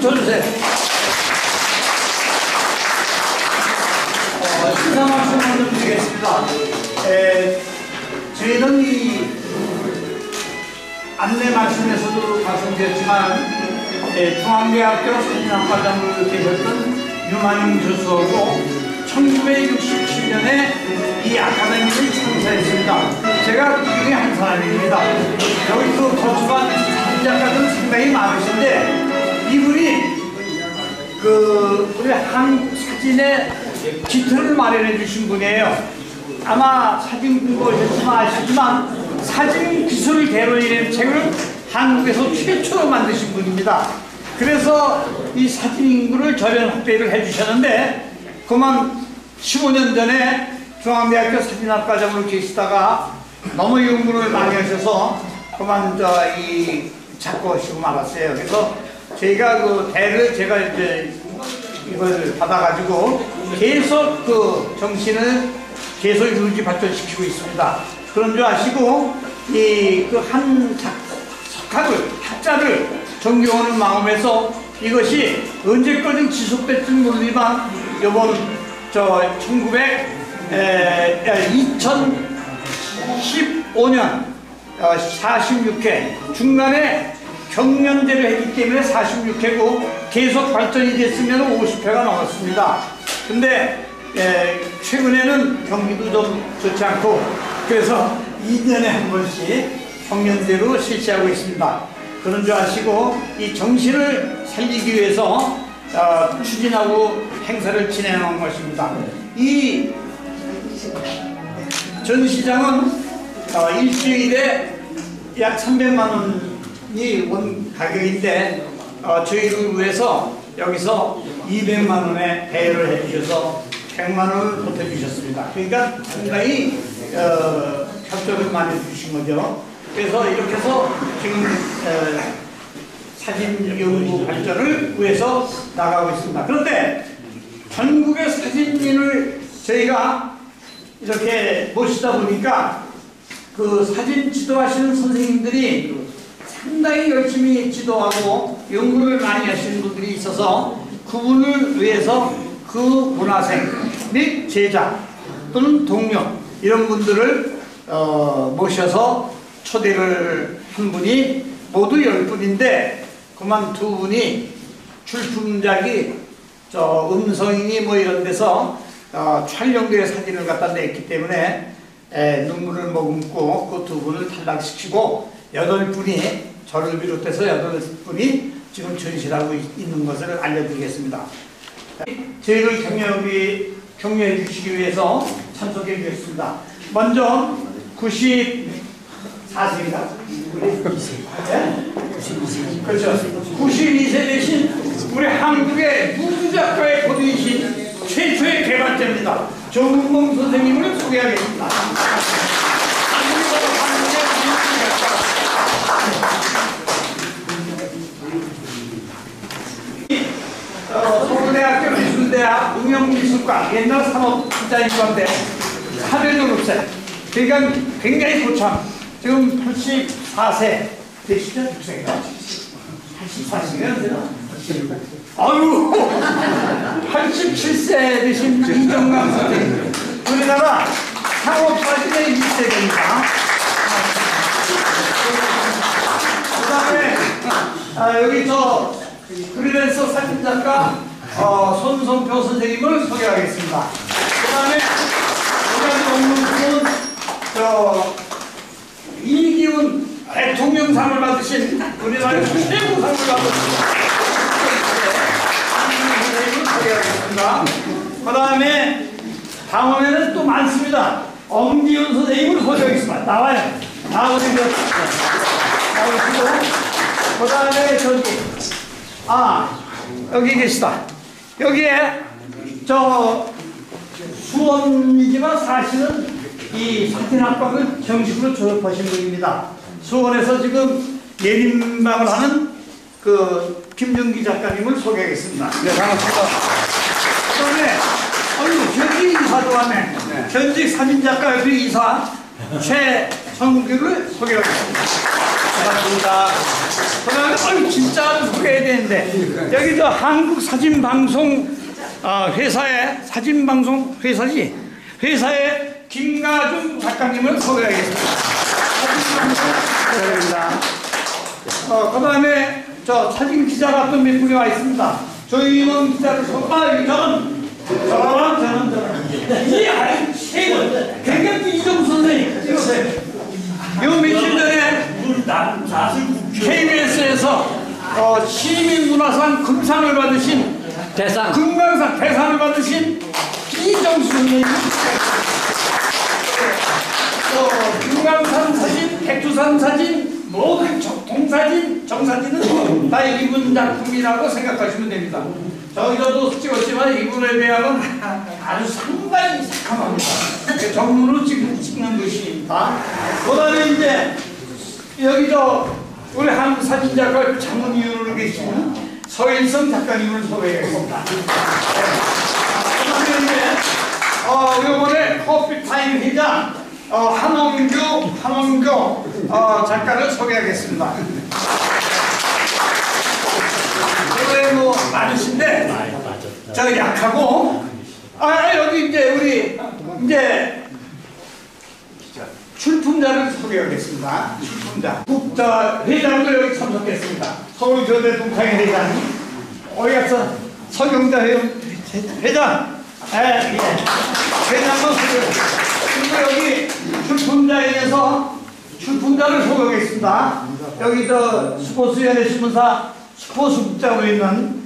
쳐주세요. 어, 인사 말씀 먼저 드리겠습니다. 에, 저희는 이 안내 말씀에서도 말씀드렸지만 에, 중앙대학교 사진학과장으로 계셨던 유만용 교수하고 1967년에 이 아카데미를 창사했습니다. 제가 그 중에 한 사람입니다. 여기 그 거주한 한국 사진의 기틀을 마련해 주신 분이에요. 아마 사진 공부하셨지만 아시지만 사진 기술 개론이라는 책을 한국에서 최초로 만드신 분입니다. 그래서 이 사진 인구를 저변 확대를 해주셨는데 그만 15년 전에 중앙대학교 사진학과장으로 계시다가 너무 연구를 많이 하셔서 그만 저이 잡고 하시고 말았어요. 그래서 저희가 그 대를 제가 이제 이걸 받아가지고 계속 그 정신을 계속 유지 발전시키고 있습니다. 그런 줄 아시고 이 그한 석학을 학자를 존경하는 마음에서 이것이 언제까지 지속될지 모르지만 이번 저 1900, 에, 2015년 46회 중간에 경연제를 했기 때문에 46회고 계속 발전이 됐으면 50회가 넘었습니다. 근데 에, 최근에는 경기도 좀 좋지 않고 그래서 2년에 한 번씩 경연제로 실시하고 있습니다. 그런 줄 아시고 이 정신을 살리기 위해서 어, 추진하고 행사를 진행한 것입니다. 이 전시장은 어, 일주일에 약 300만 원이 원 가격인데 어, 저희를 위해서 여기서 200만 원에 대여를 해주셔서 100만 원을 보태주셨습니다. 그러니까 상당히 어, 협조를 많이 해주신 거죠. 그래서 이렇게 해서 지금 어, 사진 연구 발전을 위해서 나가고 있습니다. 그런데 전국의 사진인을 저희가 이렇게 모시다 보니까 그 사진 지도하시는 선생님들이 상당히 열심히 지도하고 연구를 많이 하시는 분들이 있어서 그분을 위해서 그 문화생 및 제자 또는 동료 이런 분들을 어, 모셔서 초대를 한 분이 모두 열 분인데 그만 두 분이 출품작이 저 음성이니 뭐 이런 데서 어, 촬영된 사진을 갖다 냈기 때문에 에, 눈물을 머금고 그 두 분을 탈락시키고 여덟 분이 저를 비롯해서 여덟 분이 지금 전시하고 있는 것을 알려드리겠습니다. 저희를 격려하기, 격려해 주시기 위해서 참석해 주셨습니다. 먼저 94세입니다. 그렇죠. 92세 되신 우리 한국의 무드 작가의 고등이신 최초의 개발자입니다. 정문봉 선생님을 소개하겠습니다. 어, 미술대학 응용미술과 옛날 산업 디자인과인데 사대 졸업생 그러니까 굉장히 고참 지금 84세 되시죠? 84세가 되나? 아유 87세 되신 이정강 선생님. 우리나라 상업사진의 1세대입니다. 그 다음에 아, 여기 저 프리랜서 사진작가 어, 손성표 선생님을 소개하겠습니다 그 다음에 없는 분은 저 이기훈 대통령상을 받으신 우리나라 최고상을 받으신 소개하겠습니다. 그 다음에 다음에는 또 많습니다. 엄기훈 선생님을 소개하겠습니다. 나와요. 나오시고 나오시고 그 다음에 저기 아 여기 계시다. 여기에 저 수원이지만 사실은 이 사진학과를 정식으로 졸업하신 분입니다. 수원에서 지금 예림방을 하는 그 김정기 작가님을 소개하겠습니다. 네, 반갑습니다. 그 다음에 아유 현직 이사도 하네. 현직 사진작가협회 이사 최성규를 소개하겠습니다. 반갑습니다. 그다음에 어이 진짜 소개해야 되는데 여기 저 한국 사진 방송 어, 회사의 사진 방송 회사지 회사의 김가중 작가님을 소개하겠습니다. 사진 방송 회사입니다. 어, 그 다음에 저 사진 기자가 또 몇 분이 와 있습니다. 조인원 기자를 소, 아, 여기 저는, 저는, 저는, 저는. 이 아이, 세분. 굉장히 이정 선생님. 요 며칠 전에 KBS에서 어, 시민문화상 금상을 받으신 대상 금강산 대상을 받으신 이정수 선생님 또 금강산 사진, 백두산 사진, 모든 정- 동사진, 정사진은 다 이분 작품이라고 생각하시면 됩니다. 저희도 찍었지만 이분에 비하면 아주 상당히 상큼합니다. 정문으로 찍는, 찍는 것입니다. 그 다음에 이제 여기 저 우리 한국 사진 작가 장문위원으로 계시는 서일성 작가님을 소개하겠습니다. 이제 어 이번에 커피타임 회장 어, 한원규 한원규 어, 작가를 소개하겠습니다. 노래 뭐 많으신데 저 약하고 아 여기 이제 우리 이제 출품자를 소개하겠습니다. 출품자. 국자 회장도 여기 참석했습니다. 서울교대 동창회 회장님. 어디 갔어? 서경자 회장. 회장. 예, 예. 회장도. 그리고 여기 출품자에서 출품자를 소개하겠습니다. 여기 저 스포츠연예 신문사 스포츠 국장으로 있는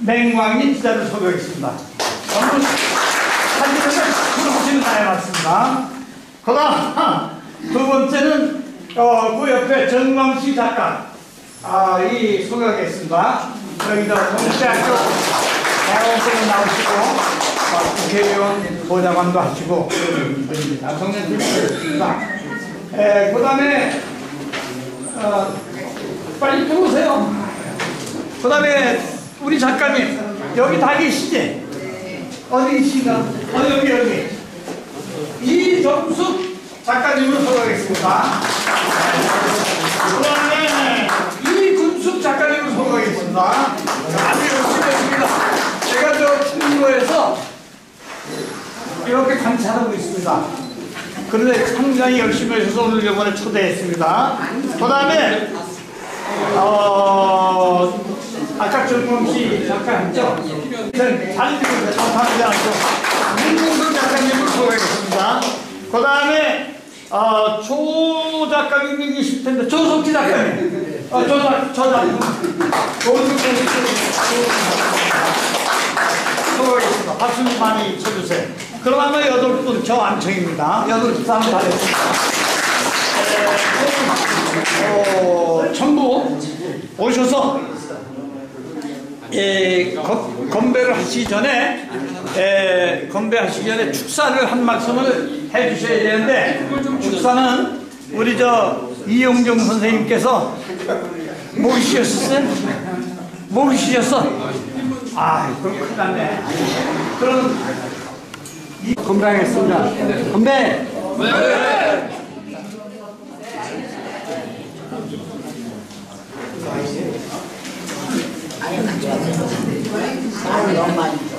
맹광인 기자를 소개하겠습니다. 오늘 사진을 하시는 나해봤습니다. 그 다음 두 번째는 어, 그 옆에 정광식 작가 아, 이 소개하겠습니다. 여기도 동대학교 대학원생을 나오시고 어, 국회의원 보좌관도 하시고 남성년 팀이었습니다. 그 다음에 어, 빨리 들어오세요. 그 다음에 우리 작가님 여기 다 계시지? 어디 계시가? 어 여기 여기 이정숙 작가님을 소개하겠습니다. 그 다음에 이근숙 작가님을 소개하겠습니다. 아주 열심히 했습니다. 제가 저 충무로에서 이렇게 관찰하고 있습니다. 그런데 상당히 열심히 하셔서 오늘 이번에 초대했습니다. 그 다음에 어, 아까 정범 씨 작가 했죠? 잘 들으세요. 감사하지 않고. 문동석 작가님을 소개하겠습니다. 그 다음에, 어, 조 작가님이 계실 텐데, 조석기 작가님. 어, 저, 작- 저 작가님. 소개하겠습니다. 박수 좀 많이 쳐주세요. 그러면 여덟 분, 저 안청입니다. 여덟 사람 다 됐습니다. 어, 전부 오셔서 예, 거- 건배를 하시기 전에 예, 건배하시기 전에 축사를 한 말씀을 해 주셔야 되는데 축사는 우리 저 이용정 선생님께서 모시셨어요? 모시셨어? 아, 그럼 큰일 났네. 그럼 건배하겠습니다. 건배. Não, não.